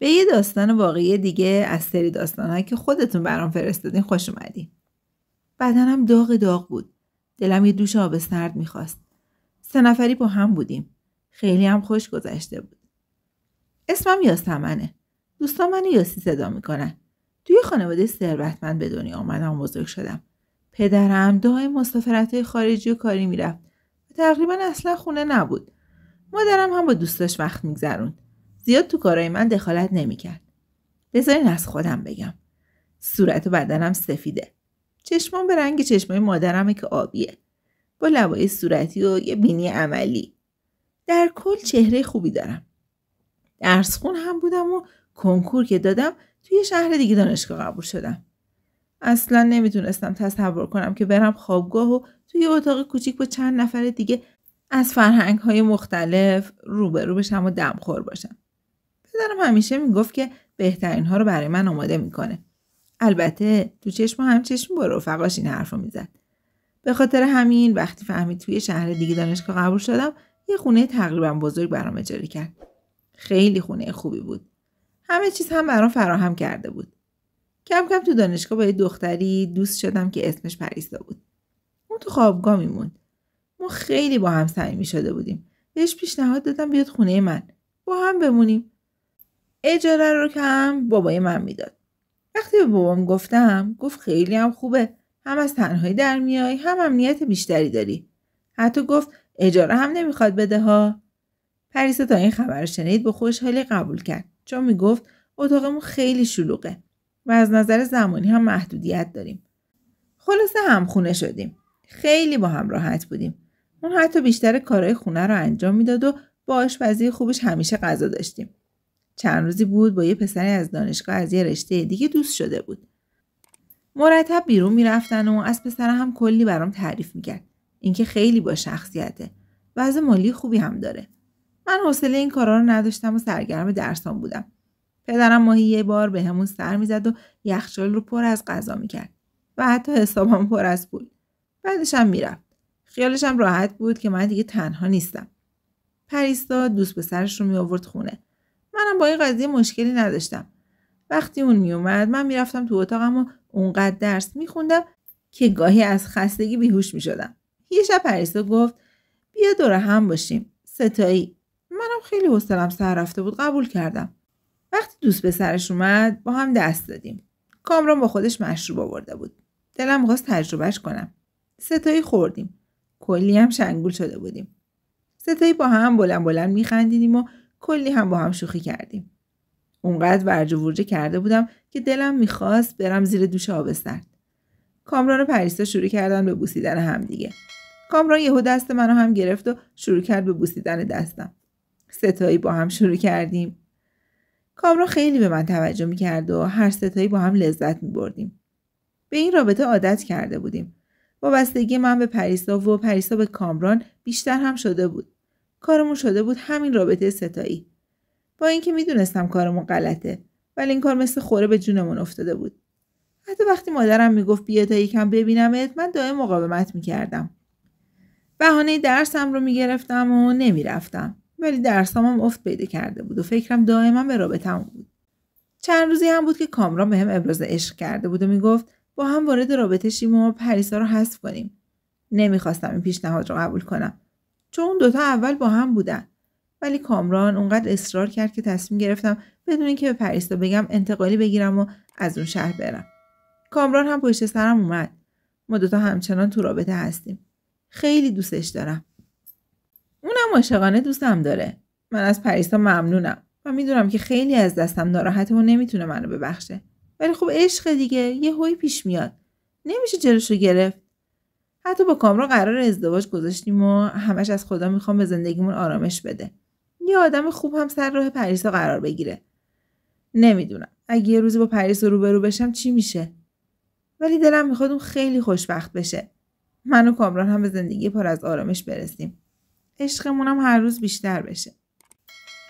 به یه داستان واقعی دیگه از سری داستانهایی که خودتون برام فرستادین خوش اومدین. بدنم داغ داغ بود. دلم یه دوش آب سرد می‌خواست. سه نفری با هم بودیم. خیلی هم خوش گذشته بود. اسمم یاسمنه. دوستان من یاسی صدا می‌کنن. توی خانواده ثروتمند به دنیا آمدم و بزرگ شدم. پدرم دائم مسافرت خارجی و کاری می‌رفت و تقریبا اصلا خونه نبود. مادرم هم با دوستاش وقت میگذروند. زیاد تو کارهای من دخالت نمی‌کرد. بذارین از خودم بگم. صورت و بدنم سفیده. چشمام به رنگ چشمای مادرمه که آبیه. با لبای صورتی و یه بینی عملی. در کل چهره خوبی دارم. درس خون هم بودم و کنکور که دادم توی شهر دیگه دانشگاه قبول شدم. اصلا نمی‌تونستم تصور کنم که برم خوابگاه و توی اتاق کوچیک با چند نفر دیگه از فرهنگ های مختلف روبرو بشم و دمخور باشم. پدرم همیشه می‌گفت که بهترین ها رو برای من آماده می‌کنه. البته تو چشم هم چشم با رفقاش این حرف رو می‌زد. به خاطر همین وقتی فهمید توی شهر دیگه دانشگاه قبول شدم یه خونه تقریبا بزرگ برام اجاره کرد. خیلی خونه خوبی بود. همه چیز هم برام فراهم کرده بود. کم کم تو دانشگاه با یه دختری دوست شدم که اسمش پریسا بود. اون تو خوابگاه میموند. ما خیلی با هم صمیمی شده بودیم. بهش پیشنهاد دادم بیاد خونه من. با هم بمونیم. اجاره رو که هم بابای من می‌داد. وقتی به بابام گفتم گفت خیلی هم خوبه. هم از تنهایی در میای هم امنیت بیشتری داری. حتی گفت اجاره هم نمی‌خواد بده ها. پریسا تا این خبر شنید با خوشحالی قبول کرد چون می‌گفت اتاقمون خیلی شلوغه و از نظر زمانی هم محدودیت داریم. خلاصه همخونه شدیم. خیلی با هم راحت بودیم. اون حتی بیشتر کارهای خونه رو انجام می‌داد و با آشپزی خوبش همیشه غذا داشتیم. چند روزی بود با یه پسری از دانشگاه از یه رشته دیگه دوست شده بود. مرتب بیرون می‌رفتن و از پسر هم کلی برام تعریف می‌کرد. اینکه خیلی با شخصیته. وضع مالی خوبی هم داره. من حوصله این کارا رو نداشتم و سرگرم درسام بودم. پدرم ماهی یه بار به همون سر می‌زد و یخچال رو پر از غذا می‌کرد و حتی حسابم پر از پول. بعدش هم می‌رفت. خیالشم راحت بود که من دیگه تنها نیستم. پریستا دوست به سرش رو می آورد خونه. منم با این قضیه مشکلی نداشتم. وقتی اون میومد من می‌رفتم تو اتاقم و اونقدر درس میخوندم که گاهی از خستگی بیهوش می‌شدم. یه شب پریستا گفت بیا دور هم باشیم. ستایی. منم خیلی حوصلم سر رفته بود قبول کردم. وقتی دوست به سرش اومد با هم دست دادیم. کامران با خودش مشروب آورده بود. دلم می‌خواست تجربهش کنم. ستایی خوردیم. کلی هم شنگول شده بودیم. ستایی با هم بلند بلند میخندیدیم و کلی هم با هم شوخی کردیم. اونقدر ورج و کرده بودم که دلم می‌خواست برم زیر دوش آب سرد. کامران و پریسا شروع کردن به بوسیدن هم دیگه. کامران یهو دست منو هم گرفت و شروع کرد به بوسیدن دستم. ستایی با هم شروع کردیم. کامران خیلی به من توجه می‌کرد و هر ستایی با هم لذت میبردیم. به این رابطه عادت کرده بودیم. وابستگی من به پریسا و پریسا به کامران بیشتر هم شده بود. کارمون شده بود همین رابطه ستایی. با اینکه می‌دونستم کارمون غلطه ولی این کار مثل خوره به جونمون افتاده بود. حتی وقتی مادرم می‌گفت بیا تا یکم ببینمت من دائم مقاومت می‌کردم. بهانه درسم رو می‌گرفتم و نمی‌رفتم. ولی درسام هم افت پیدا کرده بود و فکرم دائما به رابطم بود. چند روزی هم بود که کامران به هم ابراز عشق کرده بود و می‌گفت با هم وارد رابطه شیم و پریسا رو حذف کنیم. نمی‌خواستم این پیشنهاد رو قبول کنم. چون اون دوتا اول با هم بودن. ولی کامران اونقدر اصرار کرد که تصمیم گرفتم بدون اینکه به پریسا بگم انتقالی بگیرم و از اون شهر برم. کامران هم پشت سرم اومد. ما دوتا همچنان تو رابطه هستیم. خیلی دوستش دارم. اونم عاشقانه دوستم داره. من از پریسا ممنونم و می‌دونم که خیلی از دستم ناراحته و نمی‌تونه منو ببخشه. ولی خب عشق دیگه یه هوی پیش میاد. نمیشه جلوشو گرفت. حتی با کامران قرار ازدواج گذاشتیم و همش از خدا می‌خوام به زندگیمون آرامش بده. یه آدم خوب هم سر راه پریسا قرار بگیره. نمی‌دونم. اگه یه روزی با پریسا روبرو بشم چی میشه؟ ولی دلم می‌خواد اون خیلی خوشبخت بشه. من و کامران هم به زندگی پر از آرامش برسیم. عشقمون هم هر روز بیشتر بشه.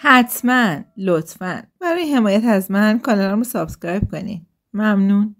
حتما لطفا برای حمایت از من کانالمو subscribe کنین. ممنون.